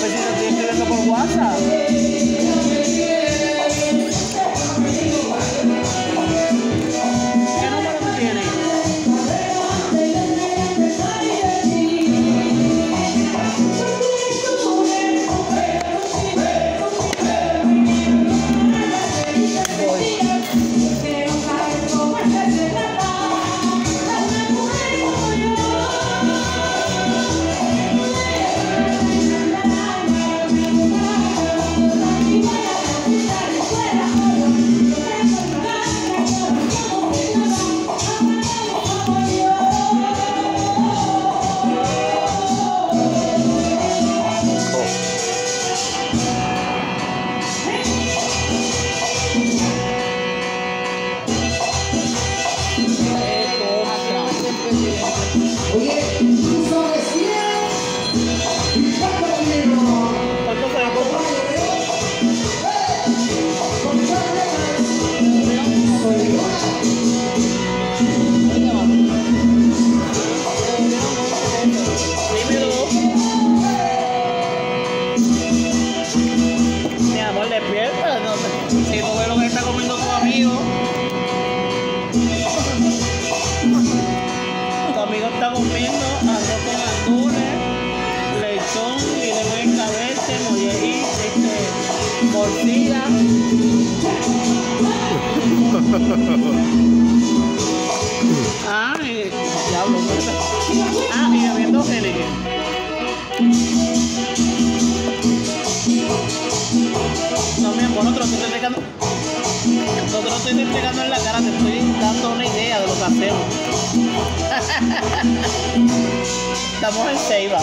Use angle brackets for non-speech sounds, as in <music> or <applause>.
Pues si no tiene que WhatsApp. Pues, no sé. Si tú ves lo que está comiendo tu amigo. Tu amigo está comiendo arroz con andules, lechón, guineo en cabeza, mollejí, este, morcilla. <laughs> ah, y ¿no? Ah, y bebiendo Henneken. No te lo estoy explicando en la cara, te estoy dando una idea de lo que hacemos. <laughs> Estamos en Ceiba.